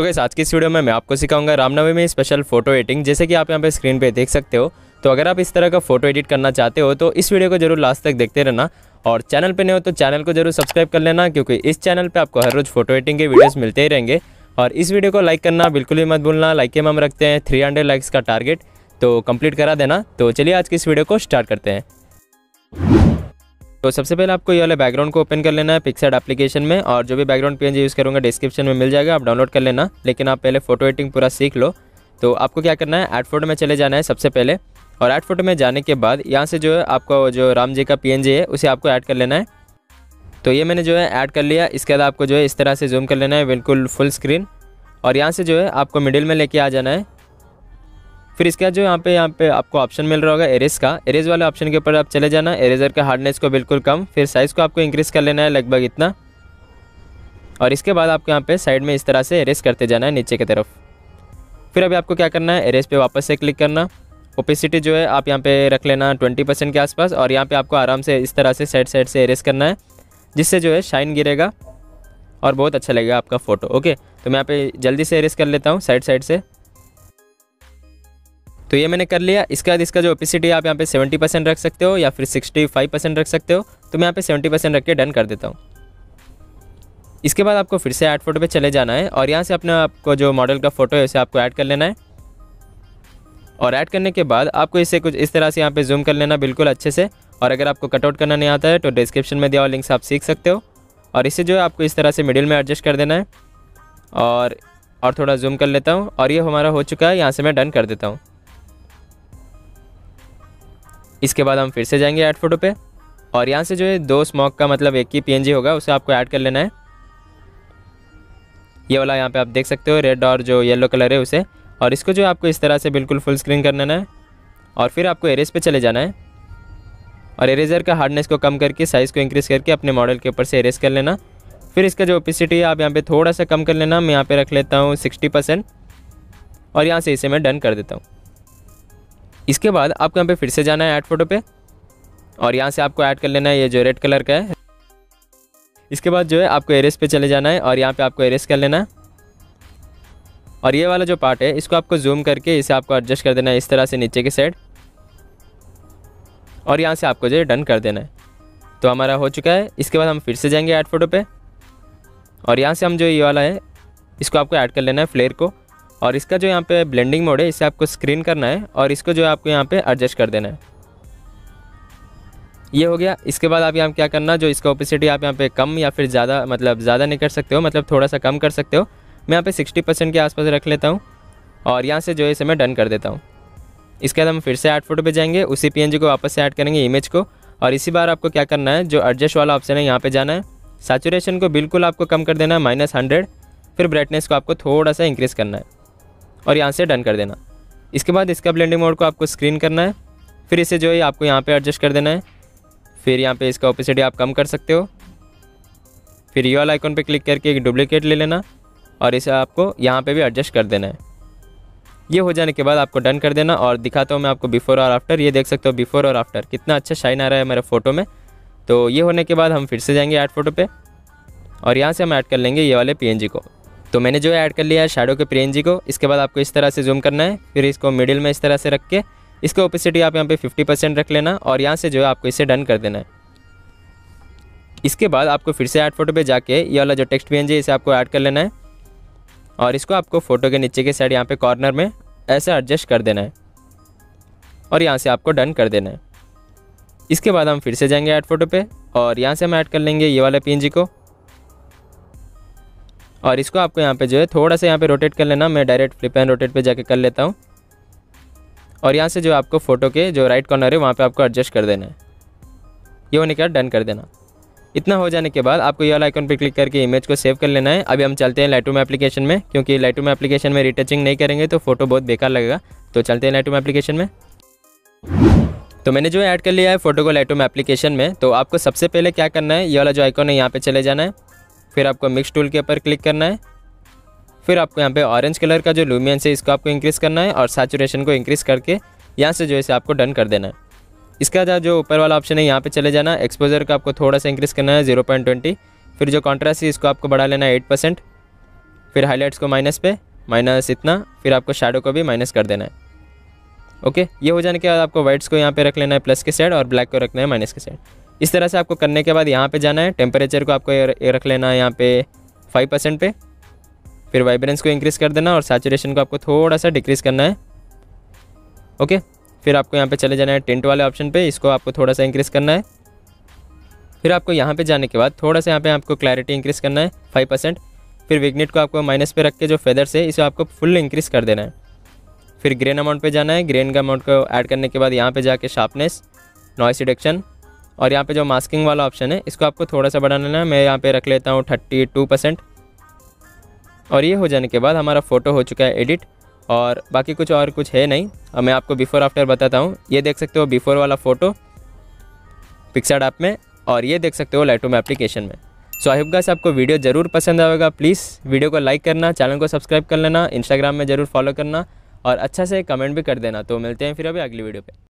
सो gas आज की इस वीडियो में मैं आपको सिखाऊँगा रामनवमी में स्पेशल फ़ोटो एडिटिंग जैसे कि आप यहाँ पे स्क्रीन पे देख सकते हो। तो अगर आप इस तरह का फ़ोटो एडिट करना चाहते हो तो इस वीडियो को ज़रूर लास्ट तक देखते रहना। और चैनल पे नहीं हो तो चैनल को ज़रूर सब्सक्राइब कर लेना, क्योंकि इस चैनल पे आपको हर रोज़ फ़ोटो एडिटिंग के वीडियोस मिलते ही रहेंगे। और इस वीडियो को लाइक करना बिल्कुल भी मत भूलना। लाइक के हम रखते हैं थ्री हंड्रेड लाइक्स का टारगेट तो कंप्लीट करा देना। तो चलिए आज की इस वीडियो को स्टार्ट करते हैं। तो सबसे पहले आपको ये वाले बैकग्राउंड को ओपन कर लेना है पिक्सेड एप्लीकेशन में और जो भी बैकग्राउंड पीएनजी यूज़ करूँगा डिस्क्रिप्शन में मिल जाएगा, आप डाउनलोड कर लेना। लेकिन आप पहले फ़ोटो एडिटिंग पूरा सीख लो। तो आपको क्या करना है एड फ़ोटो में चले जाना है सबसे पहले। और एड फ़ोटो में जाने के बाद यहाँ से जो है आपको जो राम जी का PNG है, उसे आपको ऐड कर लेना है। तो ये मैंने जो है ऐड कर लिया। इसके बाद आपको जो है इस तरह से जूम कर लेना है, बिल्कुल फुल स्क्रीन और यहाँ से जो है आपको मिडिल में लेके आ जाना है। फिर इसके बाद जो यहाँ पे यहाँ पे आपको ऑप्शन मिल रहा होगा एरेज का। एरेज वाले ऑप्शन के ऊपर आप चले जाना। एरेजर का हार्डनेस को बिल्कुल कम। फिर साइज़ को आपको इंक्रीज़ कर लेना है लगभग इतना। और इसके बाद आपको यहाँ पे साइड में इस तरह से एरेज करते जाना है नीचे की तरफ़। फिर अभी आपको क्या करना है? एरेज पे वापस से क्लिक करना। ओपेसिटी जो है, आप यहाँ पे रख लेना ट्वेंटी परसेंट के आसपास। और यहाँ पे आपको आराम से इस तरह से साइड साइड से एरेज करना है, जिससे जो है शाइन गिरेगा। और बहुत अच्छा लगेगा आपका फ़ोटो ओके तो मैं यहाँ पे जल्दी से एरेज कर लेता हूँ साइड साइड से। तो ये मैंने कर लिया। इसके बाद इसका जो ओपिसिटी आप यहाँ पे 70 परसेंट रख सकते हो या फिर 65 परसेंट रख सकते हो तो मैं यहाँ पे 70 परसेंट रख के डन कर देता हूँ। इसके बाद आपको फिर से ऐड फ़ोटो पे चले जाना है और यहाँ से अपने आपको जो मॉडल का फ़ोटो है उसे आपको ऐड कर लेना है। और ऐड करने के बाद आपको इसे कुछ इस तरह से यहाँ पे जूम कर लेना बिल्कुल अच्छे से। और अगर आपको कटआउट करना नहीं आता है तो डिस्क्रिप्शन में दिया हुआ लिंक्स आप सीख सकते हो। और इसे जो है आपको इस तरह से मिडिल में एडजस्ट कर देना है। और और थोड़ा जूम कर लेता हूँ। और ये हमारा हो चुका है, यहाँ से मैं डन कर देता हूँ। इसके बाद हम फिर से जाएँगे ऐड फ़ोटो पे। और यहाँ से जो है, दो स्मॉक का मतलब एक ही पीएनजी होगा, उसे आपको ऐड कर लेना है। ये वाला यहाँ पे आप देख सकते हो रेड और जो येलो कलर है उसे। और इसको जो आपको इस तरह से बिल्कुल फुल स्क्रीन कर लेना है। और फिर आपको एरेज पे चले जाना है। और एरेजर का हार्डनेस को कम करके साइज़ को इंक्रीज़ करके अपने मॉडल के ऊपर से एरेज कर लेना। फिर इसका जो ओपिसिटी है, आप यहाँ पे थोड़ा सा कम कर लेना। मैं यहाँ पे रख लेता हूँ सिक्सटी परसेंट और यहाँ से इसे मैं डन कर देता हूँ। इसके बाद आपको यहाँ पे फिर से जाना है ऐड फ़ोटो पे। और यहाँ से आपको ऐड कर लेना है ये जो रेड कलर का है। इसके बाद जो है आपको एरेस पे चले जाना है और यहाँ पे आपको एरेस कर लेना है। और ये वाला जो पार्ट है, इसको आपको जूम करके इसे आपको एडजस्ट कर देना है इस तरह से नीचे की साइड और यहाँ से आपको जो है डन कर देना है। तो हमारा हो चुका है। इसके बाद हम फिर से जाएँगे ऐड फ़ोटो पे। और यहाँ से हम जो ये वाला है, इसको आपको ऐड कर लेना है फ्लेयर को। और इसका जो यहाँ पे ब्लेंडिंग मोड है, इसे आपको स्क्रीन करना है और इसको जो है आपको यहाँ पे एडजस्ट कर देना है। ये हो गया। इसके बाद आप यहाँ क्या करना, जो इसका ओपिसिटी आप यहाँ पे कम या फिर ज़्यादा मतलब ज़्यादा नहीं कर सकते हो मतलब थोड़ा सा कम कर सकते हो। मैं यहाँ पे सिक्सटी परसेंट के आसपास रख लेता हूँ और यहाँ से जो है इसे मैं डन कर देता हूँ। इसके बाद हम फिर से ऐड फ़ोटो पे जाएँगे। उसी PNG को वापस से ऐड करेंगे इमेज को और इसी बार आपको क्या करना है, जो एडजस्ट वाला ऑप्शन है, यहाँ पर जाना है। सैचुरेशन को बिल्कुल आपको कम कर देना है माइनस हंड्रेड फिर ब्राइटनेस को आपको थोड़ा सा इंक्रीज़ करना है। और यहाँ से डन कर देना। इसके बाद इसका ब्लेंडिंग मोड को आपको स्क्रीन करना है। फिर इसे जो है आपको यहाँ पे एडजस्ट कर देना है। फिर यहाँ पे इसका ओपिसिटी आप कम कर सकते हो। फिर ये वाला आइकॉन पे क्लिक करके एक डुप्लीकेट ले लेना और इसे आपको यहाँ पे भी एडजस्ट कर देना है। ये हो जाने के बाद आपको डन कर देना और दिखाता हूँ मैं आपको बिफोर और आफ्टर ये देख सकते हो बिफोर और आफ्टर कितना अच्छा शाइन आ रहा है मेरे फ़ोटो में। तो ये होने के बाद हम फिर से जाएँगे ऐड फ़ोटो पे। और यहाँ से हम ऐड कर लेंगे ये वाले पीएनजी को। तो मैंने जो है ऐड कर लिया है शेडो के पीएनजी को, इसके बाद आपको इस तरह से जूम करना है, फिर इसको मिडिल में इस तरह से रख के, इसका ओपिसिटी आप यहाँ पे 50 परसेंट रख लेना और यहाँ से जो है आपको इसे डन कर देना है। इसके बाद आपको फिर से ऐड फ़ोटो पे जाके ये वाला जो टेक्स्ट पी है, इसे आपको ऐड कर लेना है और इसको आपको फ़ोटो के नीचे के साइड यहाँ पे कॉर्नर में ऐसे एडजस्ट कर देना है और यहाँ से आपको डन कर देना है। इसके बाद हम फिर से जाएँगे ऐड फ़ोटो पे और यहाँ से हम ऐड कर लेंगे ये वाले PNG को। और इसको आपको यहाँ पे जो है थोड़ा सा यहाँ पे रोटेट कर लेना। मैं डायरेक्ट फ्लिप एंड रोटेट पे जाके कर लेता हूँ। और यहाँ से जो आपको फ़ोटो के जो राइट कॉर्नर है, वहाँ पे आपको एडजस्ट कर देना है। ये होने के बाद डन कर देना। इतना हो जाने के बाद आपको ये वाला आइकन पर क्लिक करके इमेज को सेव कर लेना है। अभी हम चलते हैं लाइटूम एप्लीकेशन में, क्योंकि लाइटूम एप्लीकेशन में रिटचिंग नहीं करेंगे तो फ़ोटो बहुत बेकार लगेगा। तो चलते हैं लाइटूम एप्लीकेशन में। तो मैंने जो ऐड कर लिया है फ़ोटो को लाइटूम एप्लीकेशन में तो आपको सबसे पहले क्या करना है, ये वाला जो आइकॉन है यहाँ पे चले जाना है। फिर आपको मिक्स टूल के ऊपर क्लिक करना है। फिर आपको यहाँ पे ऑरेंज कलर का जो लूमियंस है इसको आपको इंक्रीज़ करना है और सैचुरेशन को इंक्रीज़ करके यहाँ से जो है आपको डन कर देना है। इसका जो ऊपर वाला ऑप्शन है, यहाँ पे चले जाना। एक्सपोजर का आपको थोड़ा सा इंक्रीज़ करना है ज़ीरो पॉइंट ट्वेंटी फिर जो कॉन्ट्रास्ट है, इसको आपको बढ़ा लेना है एट परसेंट फिर हाईलाइट्स को माइनस पे माइनस इतना। फिर आपको शेडो को भी माइनस कर देना है। ओके? ये हो जाने के बाद आपको वाइट्स को यहाँ पे रख लेना है प्लस के साइड और ब्लैक को रखना है माइनस के साइड इस तरह से आपको करने के बाद यहाँ पे जाना है। टेम्परेचर को आपको रख लेना है यहाँ पे फाइव परसेंट पे। फिर वाइब्रेंस को इंक्रीज़ कर देना और सैचुरेशन को आपको थोड़ा सा डिक्रीज़ करना है। ओके? फिर आपको यहाँ पे चले जाना है टेंट वाले ऑप्शन पे। इसको आपको थोड़ा सा इंक्रीज़ करना है। फिर आपको यहाँ पे जाने के बाद थोड़ा सा यहाँ पे आपको क्लैरिटी इंक्रीज़ करना है फाइव परसेंट फिर विगनेट को आपको माइनस पे रख के जो फेदर्स है, इसे आपको फुल इंक्रीज़ कर देना है। फिर ग्रेन अमाउंट पे जाना है। ग्रेन का अमाउंट को ऐड करने के बाद यहाँ पे जाके शार्पनेस नॉइस रिडक्शन और यहाँ पे जो मास्किंग वाला ऑप्शन है, इसको आपको थोड़ा सा बढ़ा लेना है। मैं यहाँ पे रख लेता हूँ थर्टी टू परसेंट और ये हो जाने के बाद हमारा फ़ोटो हो चुका है एडिट और बाकी कुछ और कुछ है नहीं। अब मैं आपको बिफ़ोर आफ्टर बताता हूँ। ये देख सकते हो बिफ़ोर वाला फ़ोटो पिक्सड ऐप में और ये देख सकते हो लाइटो एप्लीकेशन में। सो आई गाइस आपको वीडियो ज़रूर पसंद आएगा। प्लीज़ वीडियो को लाइक करना चैनल को सब्सक्राइब कर लेना इंस्टाग्राम में ज़रूर फॉलो करना। और अच्छा से कमेंट भी कर देना। तो मिलते हैं फिर अभी अगली वीडियो पे।